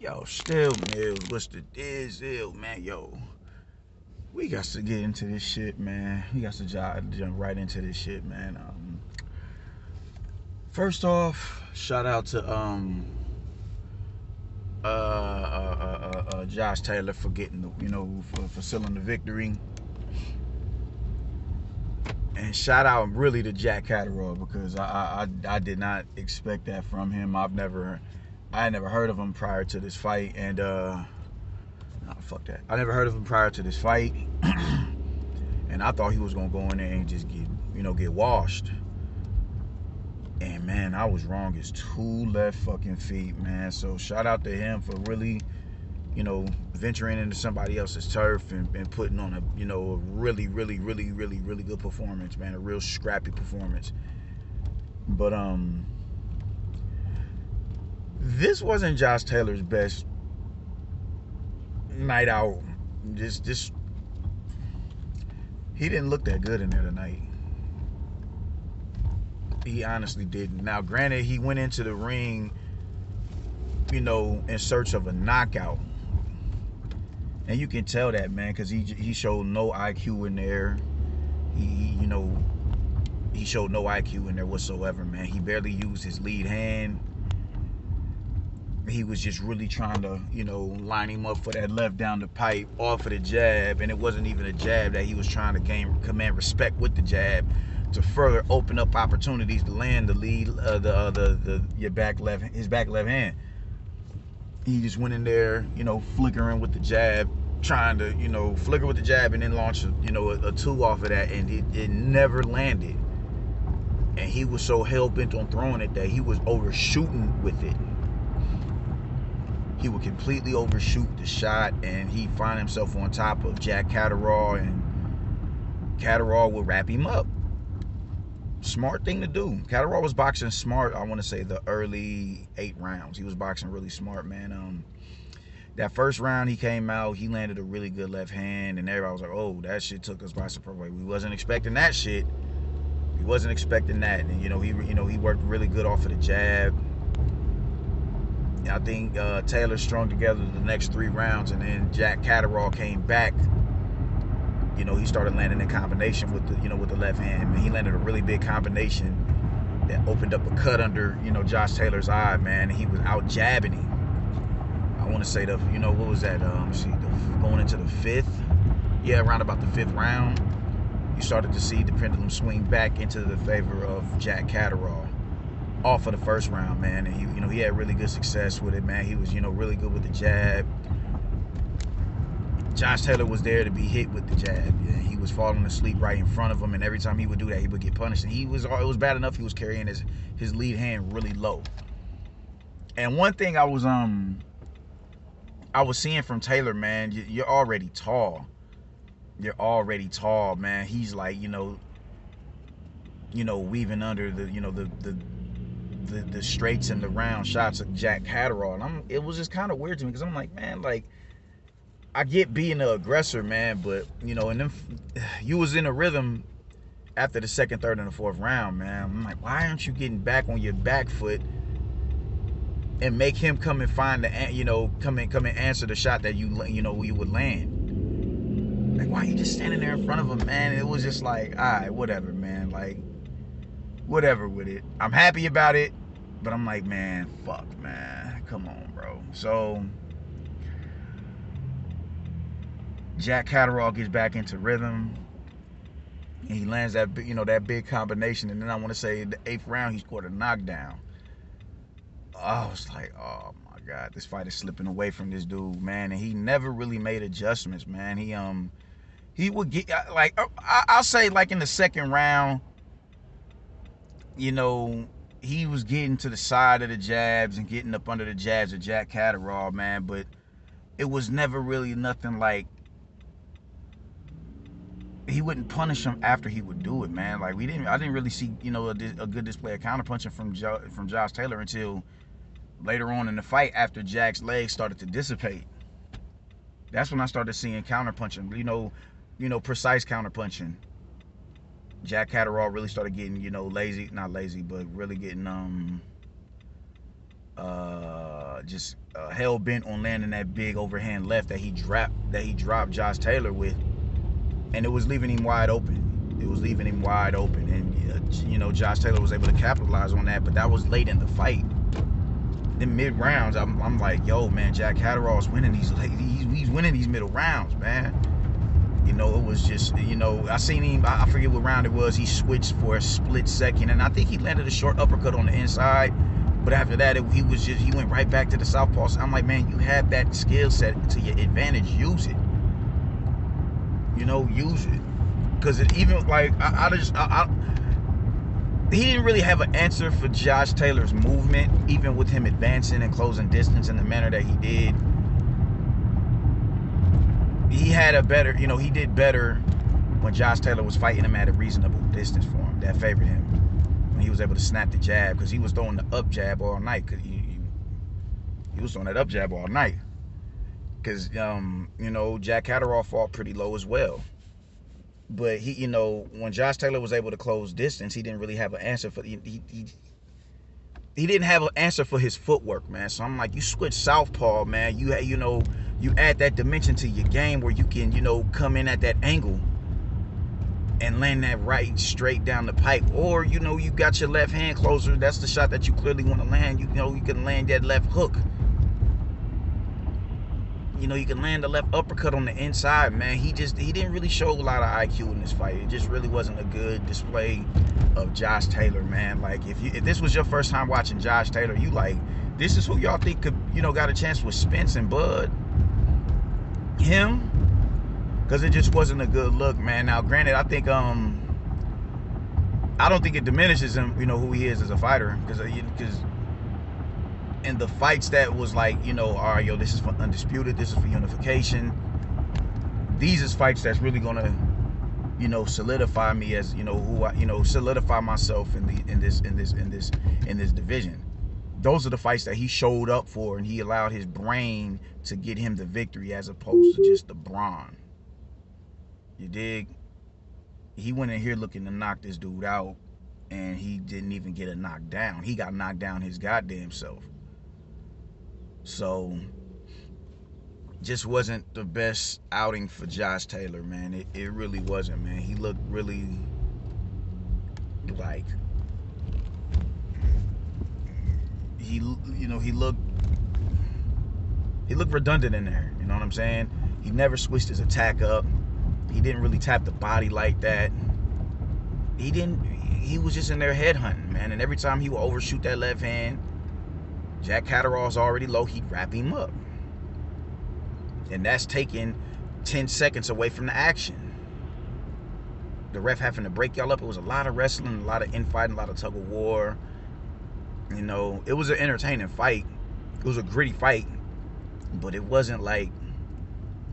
Yo, Steel Mills, what's the deal, man? Yo, we got to get into this shit, man. We got to jump right into this shit, man. Um, first off, shout out to um uh, uh, uh, uh, Josh Taylor for getting the, you know, for, for sealing the victory. And shout out really to Jack Catterall because I, I I did not expect that from him. I've never I had never heard of him prior to this fight, and uh, oh, fuck that. I never heard of him prior to this fight, and I thought he was gonna go in there and just get you know get washed. And man, I was wrong as two left fucking feet, man. So shout out to him for really, you know, venturing into somebody else's turf and, and putting on a, you know, a really, really, really, really, really good performance, man. A real scrappy performance. But um this wasn't Josh Taylor's best night out. Just just he didn't look that good in there tonight. He honestly didn't. Now, granted, he went into the ring, you know, in search of a knockout. And you can tell that, man, because he he showed no IQ in there. He, you know, he showed no IQ in there whatsoever, man. He barely used his lead hand. He was just really trying to, you know, line him up for that left down the pipe off of the jab. And it wasn't even a jab that he was trying to gain command respect with the jab to further open up opportunities to land the lead, uh, the, uh, the the your back left, his back left hand. He just went in there, you know, flickering with the jab, trying to, you know, flicker with the jab and then launch, you know, a, a two off of that, and it, it never landed. And he was so hell bent on throwing it that he was overshooting with it. He would completely overshoot the shot, and he'd find himself on top of Jack Catterall, and Catterall would wrap him up smart thing to do. Catterall was boxing smart. I want to say the early eight rounds. He was boxing really smart, man. Um, that first round he came out, he landed a really good left hand, and everybody was like, "Oh, that shit took us by surprise." We wasn't expecting that shit. We wasn't expecting that, and you know he, you know he worked really good off of the jab. I think uh, Taylor strung together the next three rounds, and then Jack Catterall came back you know, he started landing in combination with the, you know, with the left hand. Man, he landed a really big combination that opened up a cut under, you know, Josh Taylor's eye, man. he was out jabbing him. I want to say the, you know, what was that? Um, see, the, going into the fifth, yeah, around about the fifth round, you started to see the pendulum swing back into the favor of Jack Catterall off of the first round, man. And he, you know, he had really good success with it, man. He was, you know, really good with the jab. Josh Taylor was there to be hit with the jab. Yeah, he was falling asleep right in front of him, and every time he would do that, he would get punished. And he was it was bad enough he was carrying his his lead hand really low. And one thing I was um I was seeing from Taylor, man, you're already tall. You're already tall, man. He's like, you know, you know, weaving under the, you know, the the the, the straights and the round shots of Jack Catterall. And I'm, it was just kind of weird to me because I'm like, man, like I get being the aggressor, man, but you know, and then you was in a rhythm after the second, third, and the fourth round, man. I'm like, why aren't you getting back on your back foot and make him come and find the, you know, come and come and answer the shot that you, you know, you would land. Like, why are you just standing there in front of him, man? It was just like, all right, whatever, man. Like, whatever with it. I'm happy about it, but I'm like, man, fuck, man, come on, bro. So Jack Catterall gets back into rhythm. And he lands that you know that big combination, and then I want to say the eighth round he scored a knockdown. I was like, oh my god, this fight is slipping away from this dude, man. And he never really made adjustments, man. He um he would get like uh, I'll say like in the second round, you know, he was getting to the side of the jabs and getting up under the jabs of Jack Catterall, man. But it was never really nothing like he wouldn't punish him after he would do it, man. Like we didn't, I didn't really see, you know, a, a good display of counterpunching from jo, from Josh Taylor until later on in the fight after Jack's legs started to dissipate. That's when I started seeing counterpunching, you know, you know, precise counterpunching. Jack Catterall really started getting, you know, lazy, not lazy, but really getting um uh, just uh, hell bent on landing that big overhand left that he dropped that he dropped Josh Taylor with, and it was leaving him wide open. It was leaving him wide open, and uh, you know Josh Taylor was able to capitalize on that. But that was late in the fight. Then mid rounds, I'm, I'm like, yo, man, Jack Catterall's winning these. He's, he's winning these middle rounds, man. You know, it was just, you know, I seen him, I forget what round it was. He switched for a split second, and I think he landed a short uppercut on the inside. But after that, it, he was just, he went right back to the southpaw. So I'm like, man, you have that skill set to your advantage. Use it. You know, use it. Because it even, like, I, I just, I, I, he didn't really have an answer for Josh Taylor's movement, even with him advancing and closing distance in the manner that he did he had a better, you know, he did better when Josh Taylor was fighting him at a reasonable distance for him. That favored him when he was able to snap the jab because he was throwing the up jab all night. Cause he, he, he was throwing that up jab all night. Cause um, you know, Jack Catterall fought pretty low as well. But he, you know, when Josh Taylor was able to close distance, he didn't really have an answer for he, he, he he didn't have an answer for his footwork, man. So I'm like, you switch southpaw, man. You had you know, you add that dimension to your game where you can, you know, come in at that angle and land that right straight down the pipe. Or, you know, you got your left hand closer. That's the shot that you clearly want to land. You know, you can land that left hook. You know, you can land the left uppercut on the inside, man. He just he didn't really show a lot of IQ in this fight. It just really wasn't a good display of Josh Taylor, man. Like if you if this was your first time watching Josh Taylor, you like this is who y'all think could, you know, got a chance with Spence and Bud him because it just wasn't a good look, man. Now, granted, I think um, I don't think it diminishes him, you know, who he is as a fighter, because because uh, in the fights that was like, you know, all right, yo, this is for undisputed, this is for unification. These is fights that's really gonna, you know, solidify me as, you know, who I, you know, solidify myself in the in this in this in this in this division those are the fights that he showed up for and he allowed his brain to get him the victory as opposed to just the brawn. You dig? He went in here looking to knock this dude out and he didn't even get a knockdown. He got knocked down his goddamn self. So just wasn't the best outing for Josh Taylor, man. It, it really wasn't, man. He looked really like he you know he looked he looked redundant in there. You know what I'm saying? He never switched his attack up. He didn't really tap the body like that. He didn't. He was just in there head hunting, man. And every time he would overshoot that left hand, Jack Catterall's already low. He'd wrap him up, and that's taking 10 seconds away from the action. The ref having to break y'all up. It was a lot of wrestling, a lot of infighting, a lot of tug of war. You know, it was an entertaining fight. It was a gritty fight, but it wasn't like,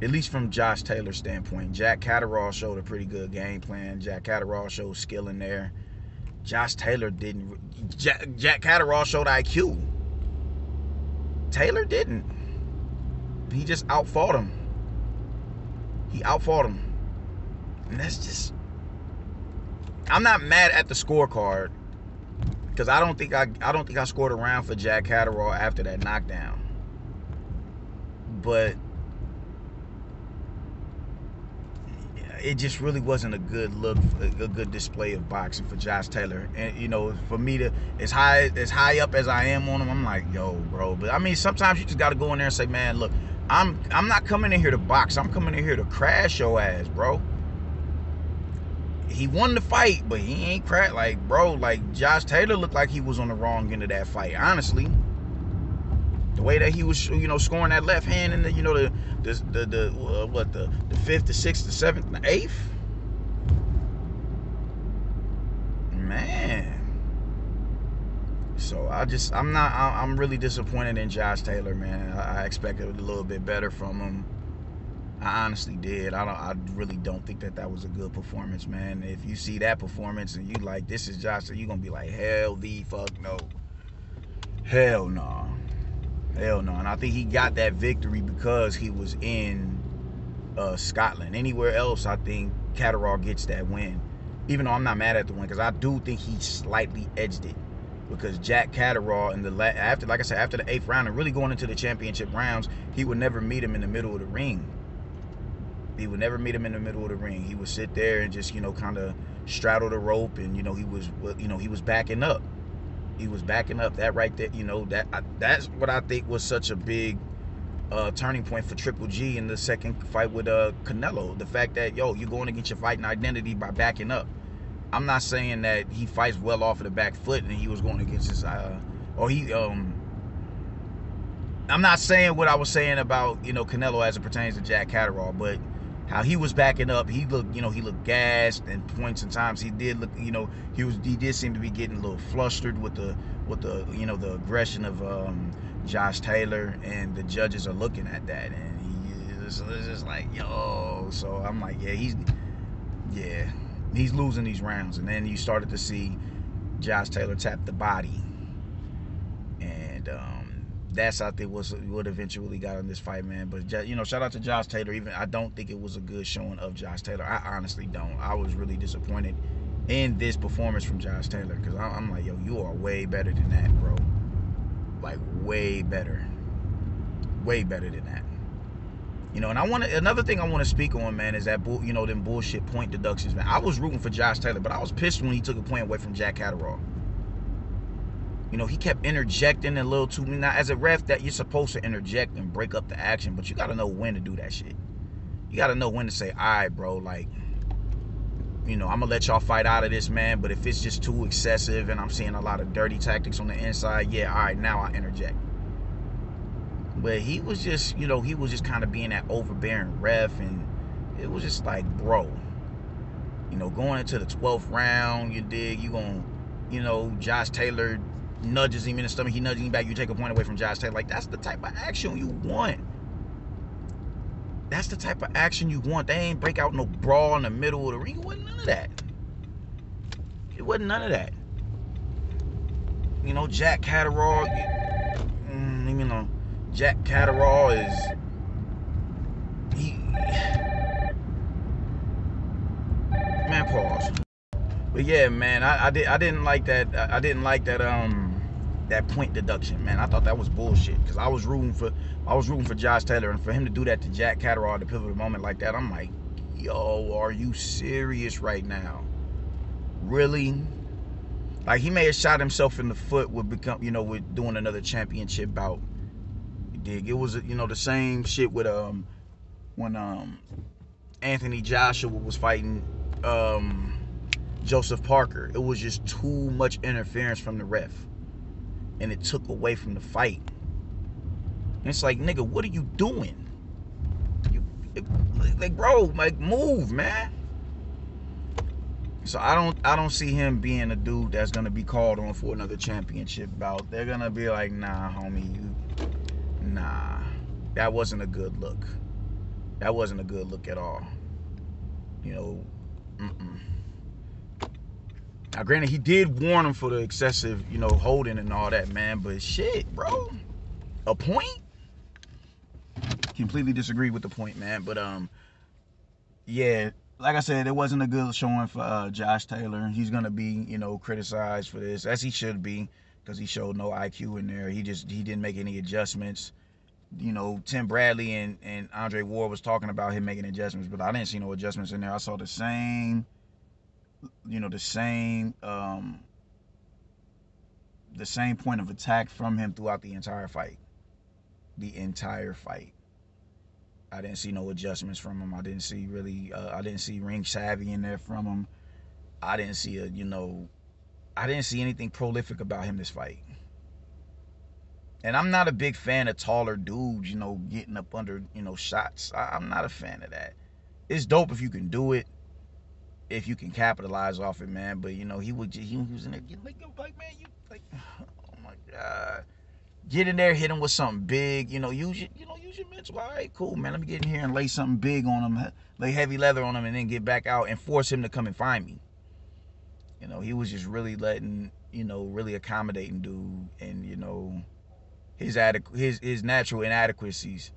at least from Josh Taylor's standpoint, Jack Catterall showed a pretty good game plan. Jack Catterall showed skill in there. Josh Taylor didn't. Jack, Jack Catterall showed IQ. Taylor didn't. He just outfought him. He outfought him. And that's just. I'm not mad at the scorecard because I don't think I I don't think I scored a round for Jack Catterall after that knockdown. But it just really wasn't a good look, a good display of boxing for Josh Taylor. And you know, for me to as high as high up as I am on him, I'm like, yo, bro. But I mean, sometimes you just got to go in there and say, man, look, I'm I'm not coming in here to box. I'm coming in here to crash your ass, bro he won the fight, but he ain't cracked. Like, bro, like Josh Taylor looked like he was on the wrong end of that fight. Honestly, the way that he was, you know, scoring that left hand in the, you know, the the the, the uh, what the the fifth, the sixth, the seventh, the eighth. Man. So I just, I'm not, I'm really disappointed in Josh Taylor, man. I expected a little bit better from him. I honestly did. I don't. I really don't think that that was a good performance, man. If you see that performance and you like, this is Josh, you're gonna be like, hell the fuck no, hell no, hell no. And I think he got that victory because he was in uh, Scotland. Anywhere else, I think Catterall gets that win. Even though I'm not mad at the win, because I do think he slightly edged it. because Jack Catterall in the la- after, like I said, after the eighth round and really going into the championship rounds, he would never meet him in the middle of the ring. He would never meet him in the middle of the ring. He would sit there and just you know kind of straddle the rope, and you know he was you know he was backing up. He was backing up. That right there, you know that that's what I think was such a big uh, turning point for Triple G in the second fight with uh, Canelo. The fact that yo, you're going against your fighting identity by backing up. I'm not saying that he fights well off of the back foot and he was going against his uh, or he um. I'm not saying what I was saying about you know Canelo as it pertains to Jack Catterall, but how he was backing up, he looked you know he looked gassed and points and times he did look you know he was he did seem to be getting a little flustered with the with the you know the aggression of um, Josh Taylor, and the judges are looking at that, and he is it's just like yo. So I'm like, yeah, he's yeah, he's losing these rounds, and then you started to see Josh Taylor tap the body, and um, that's I think was what eventually got in this fight, man. But you know, shout out to Josh Taylor. Even I don't think it was a good showing of Josh Taylor. I honestly don't. I was really disappointed in this performance from Josh Taylor because I'm like, yo, you are way better than that, bro like way better, way better than that. You know, and I want to another thing I want to speak on, man, is that bull, you know them bullshit point deductions, man. I was rooting for Josh Taylor, but I was pissed when he took a point away from Jack Catterall. You know, he kept interjecting a little too. Now, as a ref, that you're supposed to interject and break up the action, but you got to know when to do that shit. You got to know when to say, "All right, bro, like." you know, I'm gonna let y'all fight out of this, man. But if it's just too excessive and I'm seeing a lot of dirty tactics on the inside, yeah, all right, now I interject. But he was just, you know, he was just kind of being that overbearing ref, and it was just like, bro, you know, going into the 12th round, you dig, you gonna, you know, Josh Taylor nudges him in the stomach, he nudges him back, you take a point away from Josh Taylor. Like, that's the type of action you want. That's the type of action you want. They ain't break out no brawl in the middle of the ring. It wasn't none of that. It wasn't none of that. You know, Jack Catterall, mm, you know, Jack Catterall is he man pause. But yeah, man, I, I did I didn't like that I didn't like that um that point deduction, man. I thought that was bullshit because I was rooting for I was rooting for Josh Taylor and for him to do that to Jack Catterall at a pivotal moment like that. I'm like, yo, are you serious right now? Really? Like he may have shot himself in the foot with become, you know, with doing another championship bout. Dig? It was, you know, the same shit with um when um Anthony Joshua was fighting um Joseph Parker. It was just too much interference from the ref and it took away from the fight. And it's like, nigga, what are you doing? You, like, bro, like, move, man. So I don't, I don't see him being a dude that's gonna be called on for another championship bout. They're gonna be like, nah, homie, you, nah, that wasn't a good look. That wasn't a good look at all. You know, mm-mm. Now, granted, he did warn him for the excessive, you know, holding and all that, man. But shit, bro, a point? Completely disagree with the point, man. But um, yeah, like I said, it wasn't a good showing for uh, Josh Taylor. He's gonna be, you know, criticized for this, as he should be, because he showed no IQ in there. He just he didn't make any adjustments. You know, Tim Bradley and and Andre Ward was talking about him making adjustments, but I didn't see no adjustments in there. I saw the same you know the same um, the same point of attack from him throughout the entire fight. The entire fight. I didn't see no adjustments from him. I didn't see really. Uh, I didn't see ring savvy in there from him. I didn't see a you know. I didn't see anything prolific about him this fight. And I'm not a big fan of taller dudes, you know, getting up under, you know, shots. I, I'm not a fan of that. It's dope if you can do it if you can capitalize off it, man. But you know, he would just, he was in there like, like man, you like, oh my god, get in there, hit him with something big. You know, use your, you know, use your mental. All right, cool, man. Let me get in here and lay something big on him, lay heavy leather on him, and then get back out and force him to come and find me. You know, he was just really letting, you know, really accommodating dude, and you know, his adequ- his his natural inadequacies.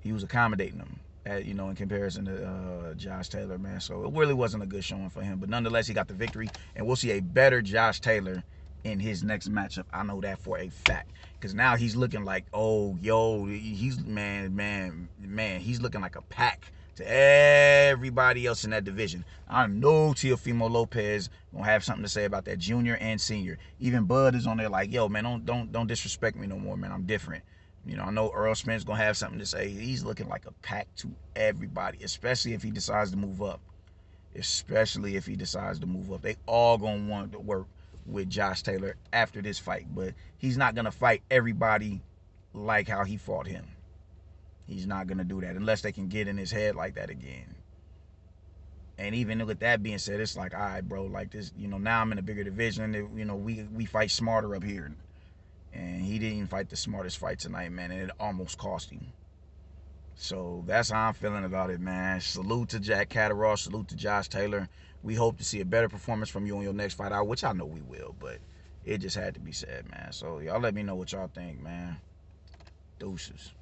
He was accommodating them at, you know, in comparison to uh, Josh Taylor, man. So it really wasn't a good showing for him. But nonetheless, he got the victory, and we'll see a better Josh Taylor in his next matchup. I know that for a fact. Cause now he's looking like, oh, yo, he's man, man, man, he's looking like a pack to everybody else in that division. I know Teofimo Lopez gonna have something to say about that junior and senior. Even Bud is on there like, yo, man, don't don't don't disrespect me no more, man. I'm different. You know, I know Errol Spence gonna have something to say. He's looking like a pack to everybody, especially if he decides to move up. Especially if he decides to move up. They all gonna want to work with Josh Taylor after this fight, but he's not gonna fight everybody like how he fought him. He's not gonna do that unless they can get in his head like that again. And even with that being said, it's like, all right, bro, like this, you know, now I'm in a bigger division. You know, we we fight smarter up here. And he didn't even fight the smartest fight tonight, man, and it almost cost him. So that's how I'm feeling about it, man. Salute to Jack Catterall. Salute to Josh Taylor. We hope to see a better performance from you on your next fight out, which I know we will, but it just had to be said, man. So y'all let me know what y'all think, man. Deuces.